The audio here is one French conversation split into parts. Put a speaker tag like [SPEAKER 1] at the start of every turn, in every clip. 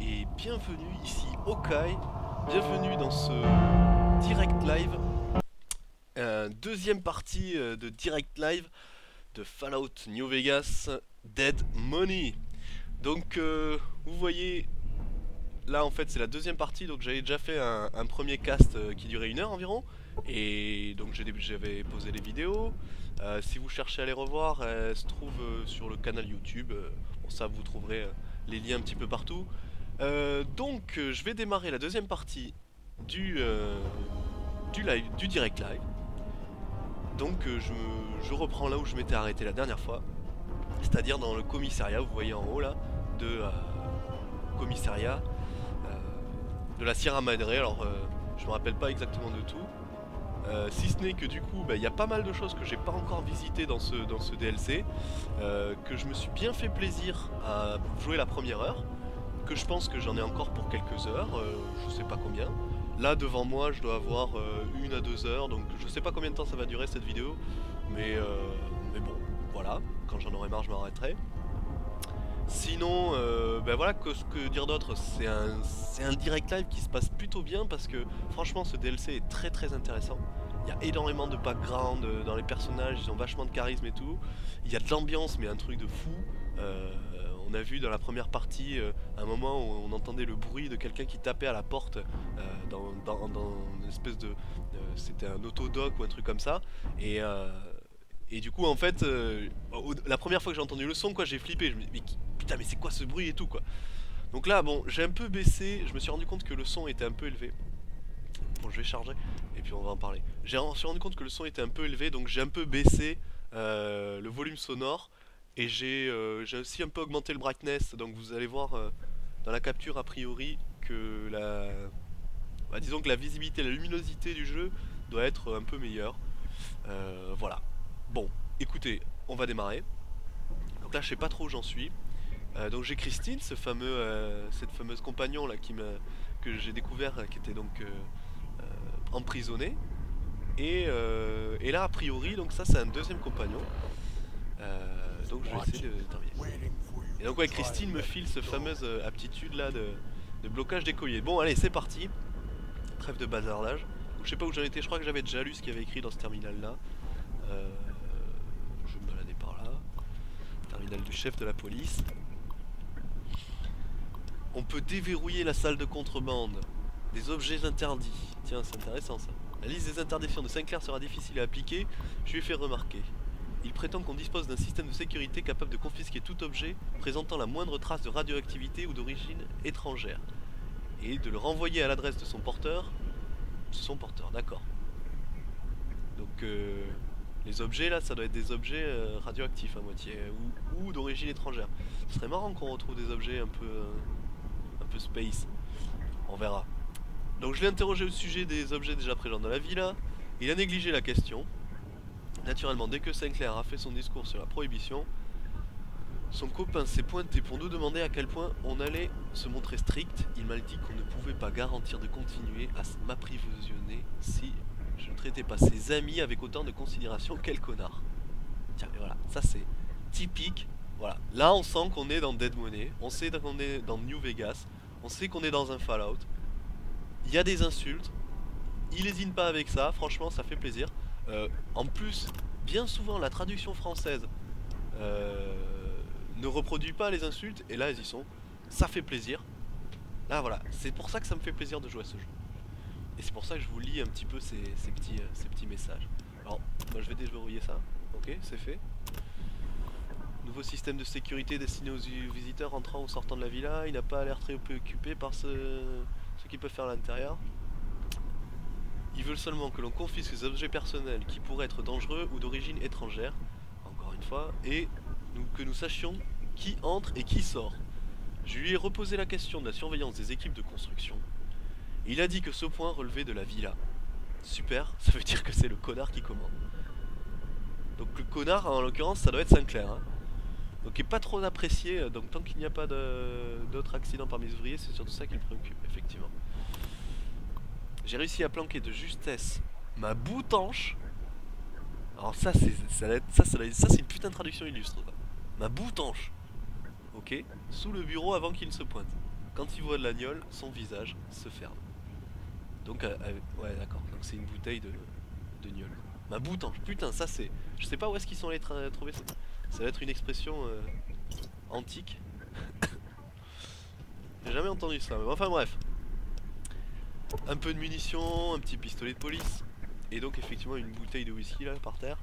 [SPEAKER 1] et bienvenue ici Okai, bienvenue dans ce direct live, euh, deuxième partie euh, de direct live de Fallout New Vegas Dead Money. Donc euh, vous voyez, là en fait c'est la deuxième partie, donc j'avais déjà fait un, premier cast qui durait une heure environ, et donc j'avais posé les vidéos. Si vous cherchez à les revoir, elles se trouvent sur le canal YouTube. Bon, ça, vous trouverez les liens un petit peu partout. Euh, donc, euh, je vais démarrer la deuxième partie du, euh, du, live, du direct live. Donc, je, reprends là où je m'étais arrêté la dernière fois, c'est-à-dire dans le commissariat. Vous voyez en haut là, de commissariat de la Sierra Madre. Alors, je me rappelle pas exactement de tout. Euh, si ce n'est que du coup, bah, il y a pas mal de choses que j'ai pas encore visitées dans ce, dans ce DLC, euh, que je me suis bien fait plaisir à jouer la première heure, que je pense que j'en ai encore pour quelques heures, euh, je sais pas combien. Là devant moi, je dois avoir euh, une à deux heures, donc je sais pas combien de temps ça va durer cette vidéo, mais, mais bon, voilà, quand j'en aurai marre, je m'arrêterai. Sinon, euh, ben voilà, que, ce que dire d'autre C'est un, direct live qui se passe plutôt bien parce que franchement ce DLC est très très intéressant. Il y a énormément de background euh, dans les personnages, ils ont vachement de charisme et tout. Il y a de l'ambiance, mais un truc de fou. Euh, on a vu dans la première partie un moment où on entendait le bruit de quelqu'un qui tapait à la porte dans, dans- dans une espèce de. C'était un autodoc ou un truc comme ça. Et. Et du coup, en fait, euh, la première fois que j'ai entendu le son, quoi, j'ai flippé. Je me dis, mais putain, mais c'est quoi ce bruit et tout, quoi. Donc là, bon, j'ai un peu baissé. Je me suis rendu compte que le son était un peu élevé. Bon, je vais charger et puis on va en parler. J'ai rendu compte que le son était un peu élevé, donc j'ai un peu baissé euh, le volume sonore et j'ai euh, j'ai aussi un peu augmenté le brightness. Donc vous allez voir dans la capture a priori que la, bah, disons que la visibilité, la luminosité du jeu doit être un peu meilleure. Voilà. Bon, écoutez, on va démarrer. Donc là, je sais pas trop où j'en suis. Euh, donc j'ai Christine, euh, cette fameuse compagnon là que j'ai découvert, qui était donc euh, euh, emprisonné. Et, là, a priori, donc ça c'est un deuxième compagnon. Donc je vais essayer de terminer. Et donc ouais, Christine me file ce fameuse aptitude là de, blocage des colliers. Bon allez, c'est parti. Trêve de bazardage. Je sais pas où j'en étais, je crois que j'avais déjà lu ce qu'il y avait écrit dans ce terminal là je vais me balader par là. Du chef de la police. On peut déverrouiller la salle de contrebande. Des objets interdits. Tiens, c'est intéressant ça. La liste des interdictions de Sinclair sera difficile à appliquer, je lui ai fait remarquer. Il prétend qu'on dispose d'un système de sécurité capable de confisquer tout objet présentant la moindre trace de radioactivité ou d'origine étrangère. Et de le renvoyer à l'adresse de son porteur. Son porteur, d'accord. Donc euh, les objets là, ça doit être des objets euh, radioactifs à moitié, ou, d'origine étrangère. Ce serait marrant qu'on retrouve des objets un peu, euh, un peu space. On verra. Donc je l'ai interrogé au sujet des objets déjà présents dans la villa. Il a négligé la question. Naturellement, dès que Sinclair a fait son discours sur la prohibition, son copain s'est pointé pour nous demander à quel point on allait se montrer strict. Il m'a dit qu'on ne pouvait pas garantir de continuer à m'apprivisionner si je ne traitais pas ses amis avec autant de considération. Quel connard. Tiens, et voilà, ça c'est typique. Voilà, là on sent qu'on est dans Dead Money, on sait qu'on est dans New Vegas, on sait qu'on est dans un Fallout. Il y a des insultes, il hésite pas avec ça, franchement ça fait plaisir. Euh, en plus, bien souvent la traduction française euh, ne reproduit pas les insultes, et là elles y sont. Ça fait plaisir. Là voilà, c'est pour ça que ça me fait plaisir de jouer à ce jeu. Et c'est pour ça que je vous lis un petit peu ces, petits, euh, ces petits messages. Alors, moi je vais déverrouiller ça. Ok, c'est fait. Nouveau système de sécurité destiné aux visiteurs entrant ou sortant de la villa. Il n'a pas l'air très préoccupé par ce, ce qu'ils peuvent faire à l'intérieur. Ils veulent seulement que l'on confisque les objets personnels qui pourraient être dangereux ou d'origine étrangère, encore une fois, et que nous sachions qui entre et qui sort. Je lui ai reposé la question de la surveillance des équipes de construction. Il a dit que ce point relevait de la villa. Super, ça veut dire que c'est le connard qui commande. Donc le connard, en l'occurrence, ça doit être Sinclair. hein. Donc il est pas trop apprécié, euh, donc tant qu'il n'y a pas d'autres accidents parmi les ouvriers, c'est surtout ça qui le préoccupe, effectivement. J'ai réussi à planquer de justesse ma boutanche. Alors ça, c'est ça, ça, ça, ça, c'est une putain de traduction illustre. Ma boutanche. Ok Sous le bureau avant qu'il ne se pointe. quand il voit de l'agnole, son visage se ferme. Donc, euh, euh, ouais, d'accord. Donc, c'est une bouteille de, de gnôle. Ma boutange, putain, ça c'est. Je sais pas où est-ce qu'ils sont allés trouver ça. Ça va être une expression euh, antique. J'ai jamais entendu ça. Mais enfin, bref. Un peu de munitions, un petit pistolet de police. Et donc, effectivement, une bouteille de whisky là par terre.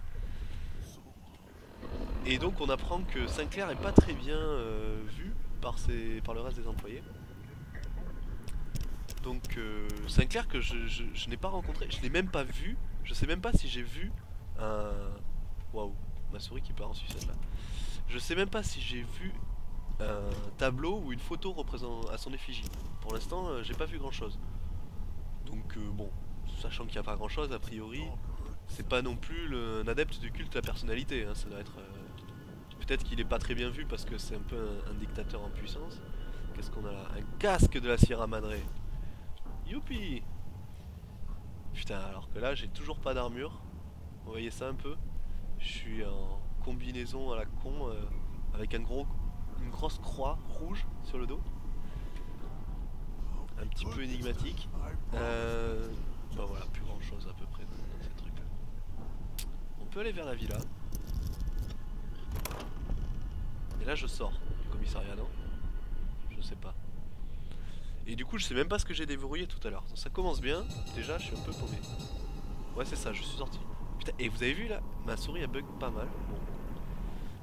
[SPEAKER 1] Et donc, on apprend que Sinclair est pas très bien vu par, ses, par le reste des employés. Donc euh, Sinclair que je, n'ai pas rencontré, je l'ai même pas vu. Je sais même pas si j'ai vu un... Waouh, ma souris qui part en sucette là. Je sais même pas si j'ai vu un tableau ou une photo représentant à son effigie. Pour l'instant, euh, j'ai pas vu grand chose. Donc euh, bon, sachant qu'il n'y a pas grand chose, a priori, c'est pas non plus un adepte du culte de la personnalité. Hein. ça doit être... Peut-être qu'il est pas très bien vu parce que c'est un peu un, un dictateur en puissance. Qu'est-ce qu'on a là? Un casque de la Sierra Madre. Youpi Putain, alors que là, j'ai toujours pas d'armure. Vous voyez ça un peu? Je suis en combinaison à la con euh, avec un gros, une grosse croix rouge sur le dos. Un petit peu énigmatique. Euh, bah voilà, plus grand chose à peu près dans ces trucs On peut aller vers la villa. Et là je sors du commissariat, non? Je sais pas. Et du coup je sais même pas ce que j'ai déverrouillé tout à l'heure. Ça commence bien, déjà je suis un peu paumé. Ouais c'est ça, je suis sorti. Putain, et vous avez vu là, ma souris elle bug pas mal. Bon,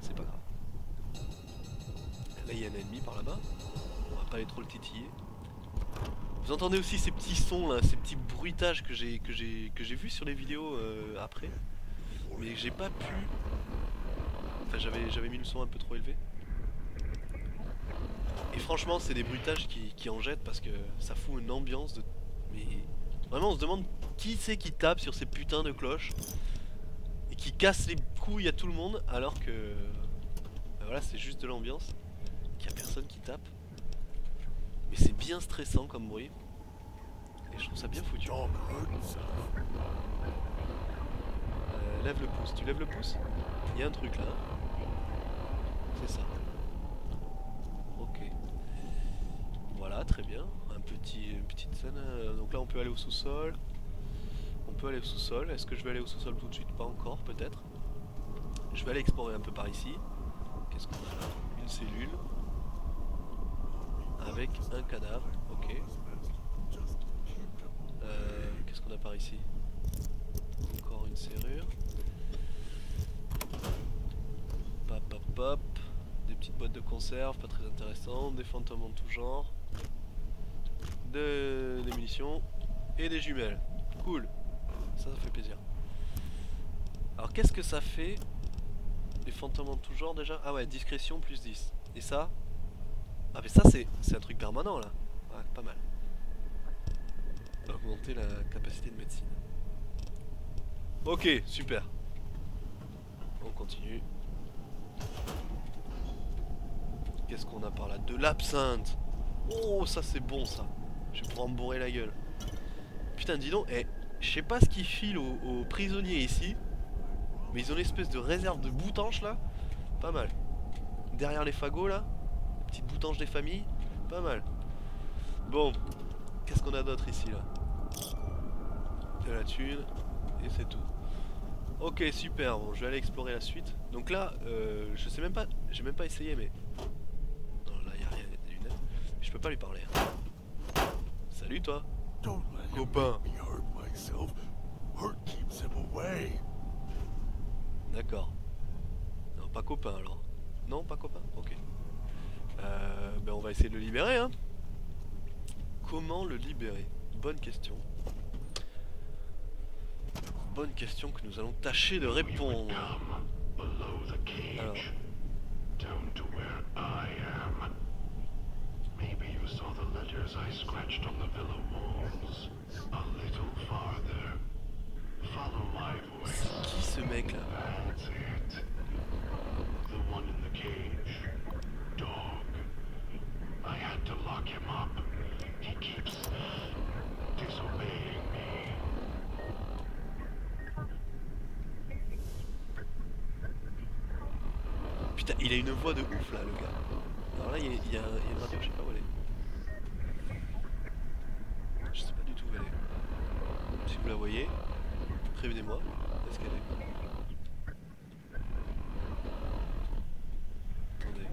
[SPEAKER 1] c'est pas grave. Là il y a un ennemi par là-bas. On va pas aller trop le titiller. Vous entendez aussi ces petits sons là, ces petits bruitages que j'ai que j'ai que j'ai vu sur les vidéos euh, après. Mais j'ai pas pu. Enfin j'avais mis le son un peu trop élevé et franchement, c'est des bruitages qui, en jettent parce que ça fout une ambiance de... Mais vraiment, on se demande qui c'est qui tape sur ces putains de cloches et qui casse les couilles à tout le monde alors que... Ben voilà, c'est juste de l'ambiance, qu'il n'y a personne qui tape. Mais c'est bien stressant comme bruit. Et je trouve ça bien foutu. Euh, lève le pouce, tu lèves le pouce? Il y a un truc là. C'est ça. Très bien. Un petit, une petite scène. Euh, donc là, on peut aller au sous-sol. On peut aller au sous-sol. Est-ce que je vais aller au sous-sol tout de suite? Pas encore, peut-être. Je vais aller explorer un peu par ici. Qu'est-ce qu'on a là? Une cellule. Avec un cadavre. Ok. Euh, qu'est-ce qu'on a par ici? Encore une serrure. Pop, pop, pop. Des petites boîtes de conserve, pas très intéressantes. Des fantômes en tout genre des munitions et des jumelles. Cool. Ça, ça fait plaisir. Alors, qu'est-ce que ça fait Les fantômes en tout genre déjà? Ah ouais, discrétion plus 10. Et ça? Ah mais ça, c'est un truc permanent là. Ouais, pas mal. Augmenter la capacité de médecine. Ok, super. On continue. Qu'est-ce qu'on a par là? De l'absinthe Oh, ça c'est bon ça. Je vais pouvoir me bourrer la gueule. Putain, dis donc, eh, je sais pas ce qu'ils filent aux, prisonniers ici. Mais ils ont une espèce de réserve de boutanches là. Pas mal. Derrière les fagots là. Petite boutanche des familles. Pas mal. Bon. Qu'est-ce qu'on a d'autre ici là? De la thune. Et c'est tout. Ok, super. Bon, je vais aller explorer la suite. Donc là, euh, je sais même pas. J'ai même pas essayé, mais. Non, là, y a rien. Je peux pas lui parler. Hein. Salut toi Copain D'accord. Non, pas copain alors. Non, pas copain? Ok. Euh, ben on va essayer de le libérer hein. Comment le libérer? Bonne question. Bonne question que nous allons tâcher de répondre. Alors. une voix de ouf là, le gars. Alors là, il y, y, a une radio, je sais pas où elle est. Je sais pas du tout où elle est. Si vous la voyez, prévenez-moi. Est-ce qu'elle est Attendez.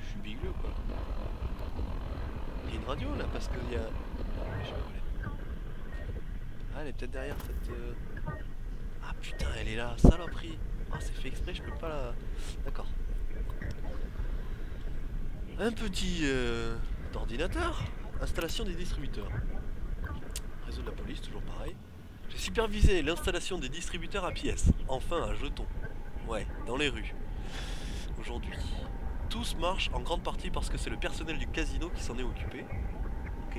[SPEAKER 1] Je suis bigleux ou quoi Il y a une radio là parce qu'il y a. Je sais pas où elle est. Ah, elle est peut-être derrière cette. Euh. Ah putain, elle est là, saloperie! Ah, oh, c'est fait exprès, je peux pas la. D'accord. Un petit euh, ordinateur, installation des distributeurs. Réseau de la police, toujours pareil. J'ai supervisé l'installation des distributeurs à pièces. Enfin un jeton. Ouais, dans les rues. Aujourd'hui. Tous marchent en grande partie parce que c'est le personnel du casino qui s'en est occupé. Ok.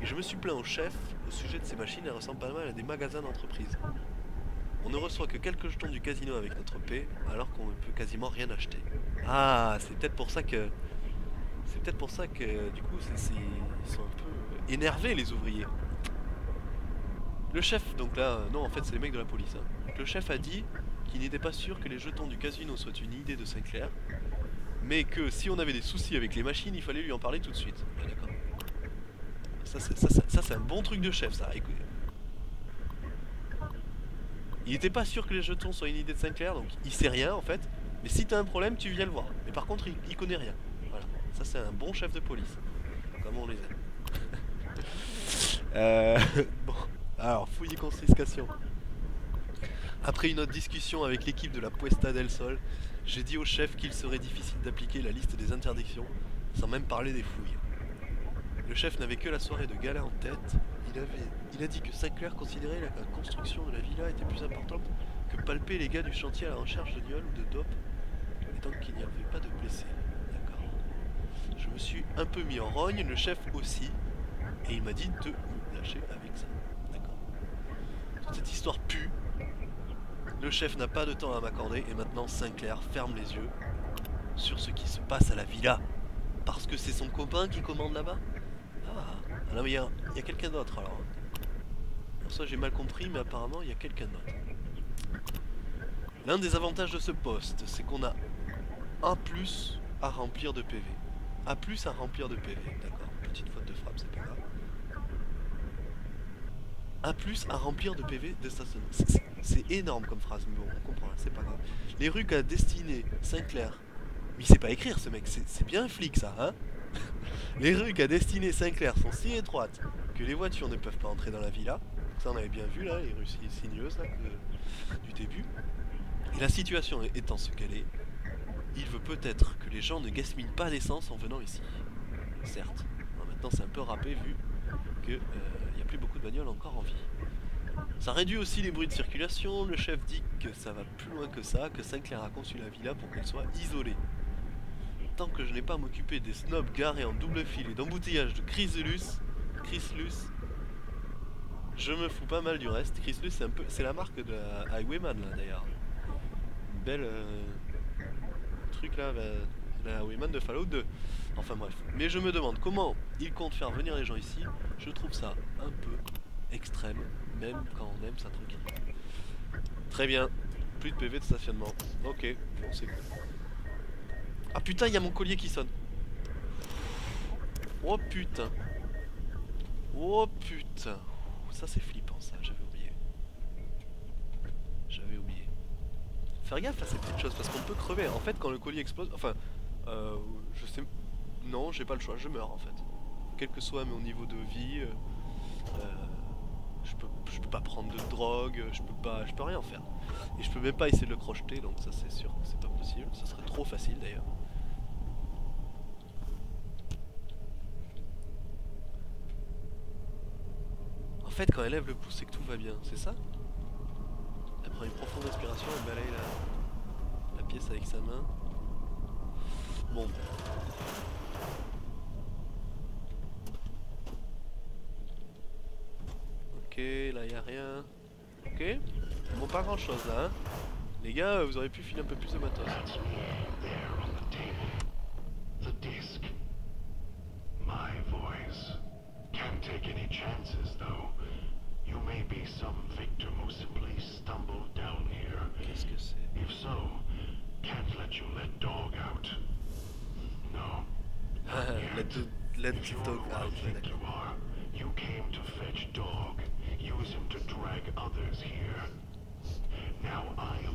[SPEAKER 1] Et je me suis plaint au chef au sujet de ces machines, elles ressemblent pas mal à des magasins d'entreprise. On ne reçoit que quelques jetons du casino avec notre paix, alors qu'on ne peut quasiment rien acheter. Ah, c'est peut-être pour ça que c'est peut-être pour ça que du coup ils sont un peu énervés les ouvriers. Le chef, donc là, non en fait c'est les mecs de la police. hein. Le chef a dit qu'il n'était pas sûr que les jetons du casino soient une idée de Sinclair, mais que si on avait des soucis avec les machines, il fallait lui en parler tout de suite. Ah, d'accord. Ça, c'est- un bon truc de chef ça, écoutez. Il était pas sûr que les jetons soient une idée de Sinclair, donc il sait rien en fait. Mais si t'as un problème, tu viens le voir. Mais par contre, il, il connaît rien. Ça, c'est un bon chef de police. Comme on les aime. Euh, bon. Alors, fouille et confiscation. Après une autre discussion avec l'équipe de la Puesta del Sol, j'ai dit au chef qu'il serait difficile d'appliquer la liste des interdictions, sans même parler des fouilles. Le chef n'avait que la soirée de gala en tête. Il, avait, il a dit que Sinclair considérait la, la construction de la villa était plus importante que palper les gars du chantier à la recherche de Niol ou de dope, et tant qu'il n'y avait pas de blessés. Me suis un peu mis en rogne, le chef aussi, et il m'a dit de me lâcher avec ça. D'accord. Toute cette histoire pue. Le chef n'a pas de temps à m'accorder, et maintenant Sinclair ferme les yeux sur ce qui se passe à la villa. Parce que c'est son copain qui commande là-bas Ah, mais il y a, quelqu'un d'autre alors. Pour ça j'ai mal compris, mais apparemment il y a quelqu'un d'autre. L'un des avantages de ce poste, c'est qu'on a un plus à remplir de PV. Un plus à remplir de PV, d'accord. Petite faute de frappe, c'est pas grave. Un plus à remplir de PV de stationnement. C'est- énorme comme phrase, mais bon, on comprend, c'est pas grave. Les rues qu'a destiné Sinclair. Mais il sait pas écrire ce mec, c'est bien un flic ça, hein Les rues qu'a destiné Sinclair sont si étroites que les voitures ne peuvent pas entrer dans la villa. Ça on avait bien vu là, les rues si- sinueuses là, du début. Et la situation étant ce qu'elle est, il veut peut-être que les gens ne gaspillent pas d'essence en venant ici. Certes. Maintenant c'est un peu râpé vu qu'il n'y a plus beaucoup de bagnoles encore en vie. Ça réduit aussi les bruits de circulation, le chef dit que ça va plus loin que ça, que Sinclair a conçu la villa pour qu'elle soit isolée. Tant que je n'ai pas à m'occuper des snobs garés en double fil et d'embouteillage de Chrysalus, Chryslus, je me fous pas mal du reste. Chryslus c'est un peu, c'est la marque de Highwayman là d'ailleurs. Belle euh, truc là, la, Highwayman de Fallout 2. Enfin bref. Mais je me demande comment ils comptent faire venir les gens ici. Je trouve ça un peu extrême, même quand on aime sa tranquillité. Très bien. Plus de PV de stationnement. Ok, bon c'est cool. Ah putain, il y a mon collier qui sonne. Oh putain. Oh putain. Ça c'est flippant ça, Faire gaffe à ces petites choses parce qu'on peut crever. En fait, quand le collier explose, enfin, euh, je sais, non, j'ai pas le choix, je meurs en fait. Quel que soit mon niveau de vie, euh, euh, je peux, je peux pas prendre de drogue, je peux pas, je peux rien faire. Et je peux même pas essayer de le crocheter, donc ça c'est sûr que c'est pas possible. Ça serait trop facile d'ailleurs. En fait, quand elle lève le pouce, c'est que tout va bien, c'est ça? Prend une profonde inspiration, elle balaye la, la pièce avec sa main. Bon. Ok, là y a rien. Ok. Bon, pas grand chose là, hein. Les gars, vous auriez pu filer un peu plus de matos.
[SPEAKER 2] My take any chances, let if
[SPEAKER 1] dog out.
[SPEAKER 2] You, are, you came to fetch dog. Use him to drag others here. Now I